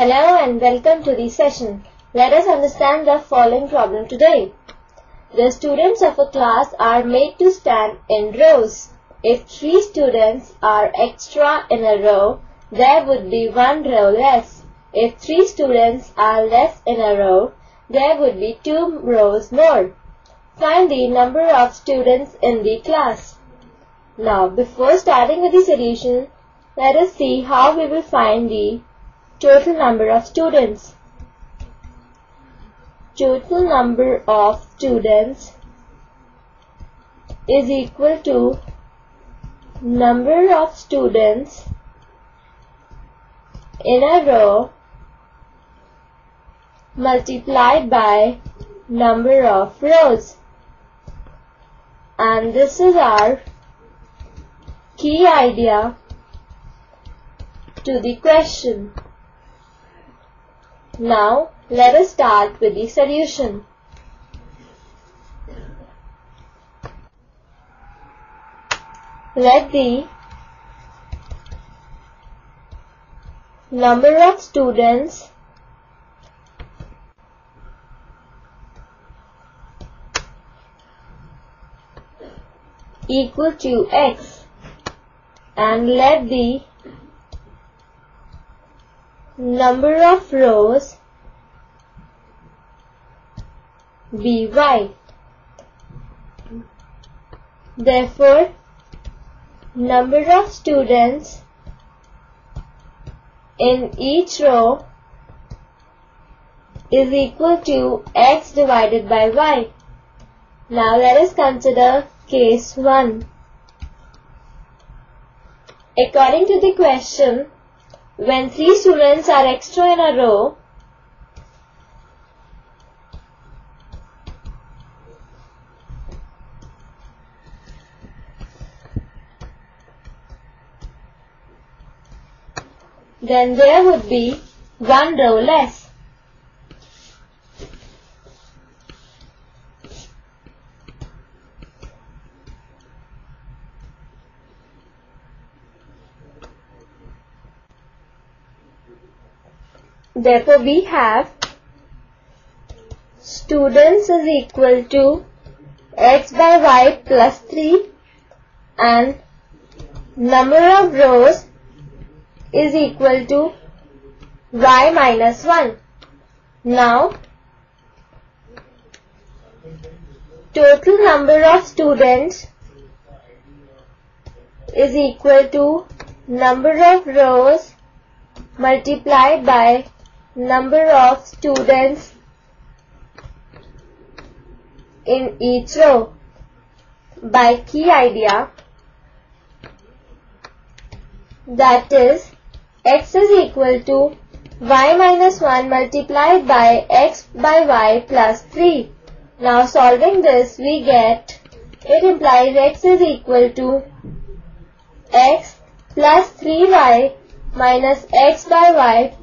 Hello and welcome to the session. Let us understand the following problem today. The students of a class are made to stand in rows. If three students are extra in a row, there would be one row less. If three students are less in a row, there would be two rows more. Find the number of students in the class. Now, before starting with the solution, let us see how we will find the total number of students. Total number of students is equal to number of students in a row multiplied by number of rows and this is our key idea to the question. Now let us start with the solution. Let the number of students equal to x and let the number of rows be y. Therefore, number of students in each row is equal to x divided by y. Now let us consider case 1. According to the question, when three students are extra in a row, then there would be one row less. Therefore, we have students is equal to x by y plus 3 and number of rows is equal to y minus 1. Now, total number of students is equal to number of rows multiplied by number of students in each row by key idea that is x is equal to y minus 1 multiplied by x by y plus 3. Now solving this we get it implies x is equal to x plus 3y minus x by y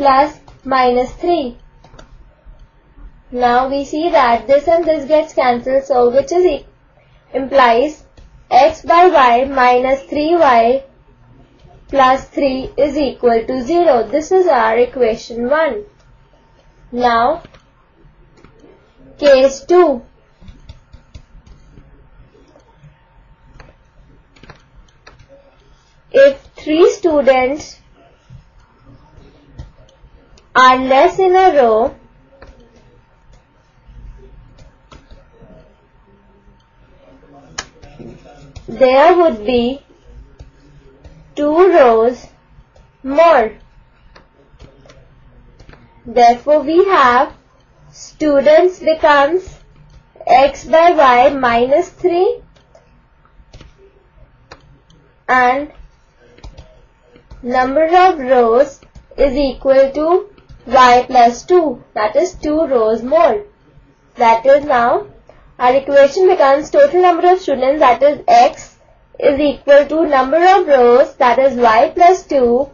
plus minus 3. Now we see that this and this gets cancelled so which is e implies x by y minus 3y plus 3 is equal to 0. This is our equation 1. Now, case 2. If 3 students are less in a row, there would be two rows more. Therefore, we have students becomes x by y minus 3 and number of rows is equal to y plus 2 that is 2 rows more. That is now our equation becomes total number of students that is x is equal to number of rows that is y plus 2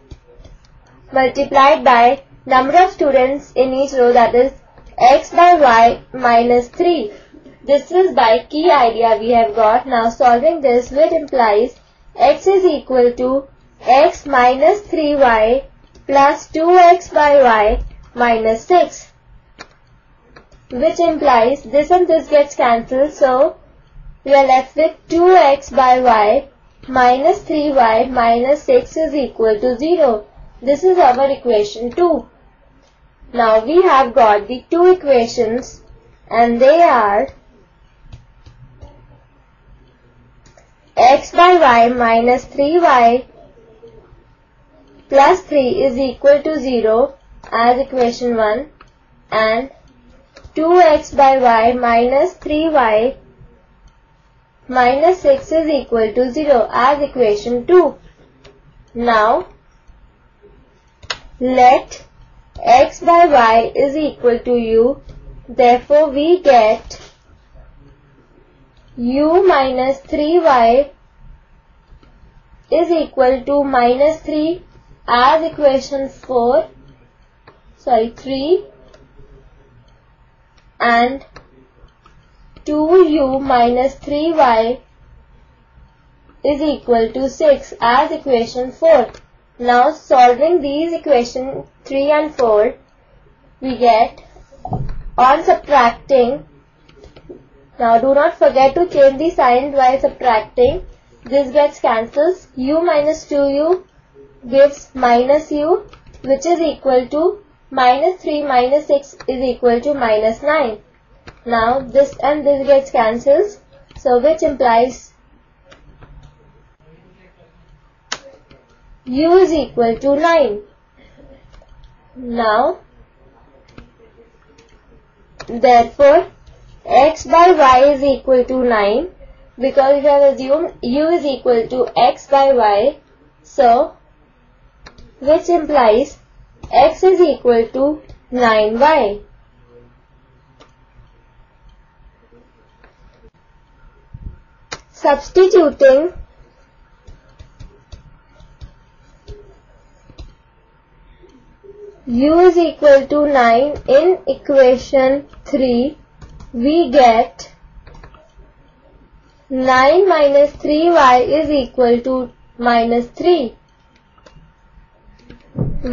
multiplied by number of students in each row that is x by y minus 3. This is by key idea we have got. Now solving this which implies x is equal to x minus 3y plus 2x by y minus 6 which implies this and this gets cancelled so we are left with 2x by y minus 3y minus 6 is equal to 0. This is our equation 2. Now we have got the two equations and they are x by y minus 3y plus 3 is equal to 0 as equation 1 and 2x by y minus 3y minus 6 is equal to 0 as equation 2. Now, let x by y is equal to u. Therefore, we get u minus 3y is equal to minus 3 as equation 4 sorry 3 and 2u minus 3y is equal to 6 as equation 4. Now solving these equation 3 and 4 we get on subtracting. Now do not forget to change the sign while subtracting. This gets cancels u minus 2u gives minus u which is equal to minus 3 minus 6 is equal to minus 9 now this and this gets cancels. So which implies u is equal to 9. Now therefore x by y is equal to 9 because we have assumed u is equal to x by y. So which implies x is equal to 9y. Substituting u is equal to 9 in equation 3 we get 9 minus 3y is equal to minus 3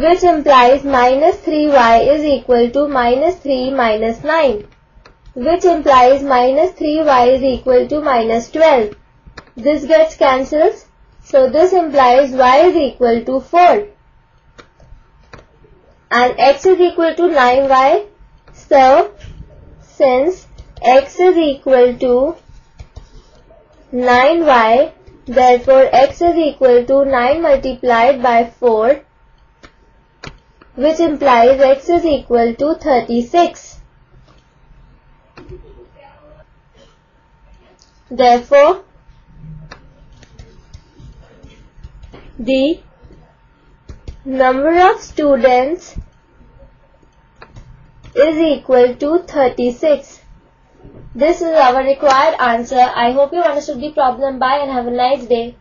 which implies minus 3y is equal to minus 3 minus 9 which implies minus 3y is equal to minus 12. This gets cancelled. So this implies y is equal to 4. And x is equal to 9y. So since x is equal to 9y, therefore x is equal to 9 multiplied by 4 which implies x is equal to 36. Therefore, the number of students is equal to 36. This is our required answer. I hope you understood the problem. Bye and have a nice day.